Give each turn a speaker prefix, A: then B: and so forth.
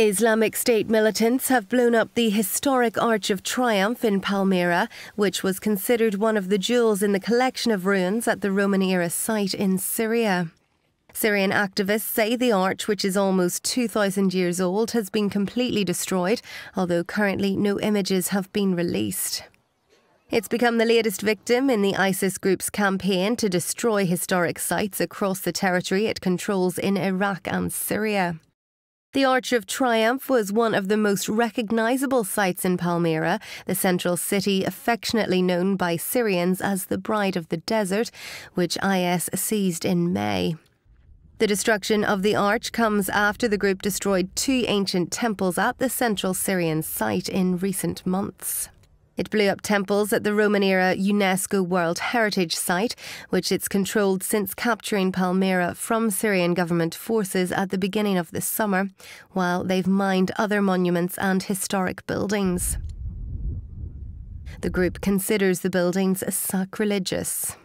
A: Islamic State militants have blown up the historic Arch of Triumph in Palmyra, which was considered one of the jewels in the collection of ruins at the Roman era site in Syria. Syrian activists say the arch, which is almost 2,000 years old, has been completely destroyed, although currently no images have been released. It's become the latest victim in the ISIS group's campaign to destroy historic sites across the territory it controls in Iraq and Syria. The Arch of Triumph was one of the most recognisable sites in Palmyra, the central city affectionately known by Syrians as the Bride of the Desert, which IS seized in May. The destruction of the arch comes after the group destroyed two ancient temples at the central Syrian site in recent months. It blew up temples at the Roman era UNESCO World Heritage Site, which it's controlled since capturing Palmyra from Syrian government forces at the beginning of this summer, while they've mined other monuments and historic buildings. The group considers the buildings sacrilegious.